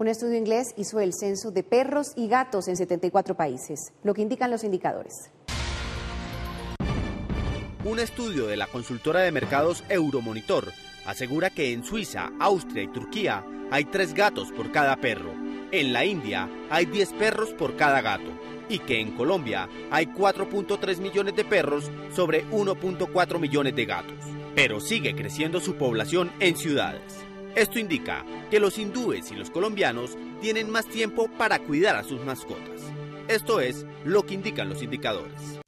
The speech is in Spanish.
Un estudio inglés hizo el censo de perros y gatos en 74 países, lo que indican los indicadores. Un estudio de la consultora de mercados Euromonitor asegura que en Suiza, Austria y Turquía hay tres gatos por cada perro. En la India hay 10 perros por cada gato y que en Colombia hay 4.3 millones de perros sobre 1.4 millones de gatos. Pero sigue creciendo su población en ciudades. Esto indica que los hindúes y los colombianos tienen más tiempo para cuidar a sus mascotas. Esto es lo que indican los indicadores.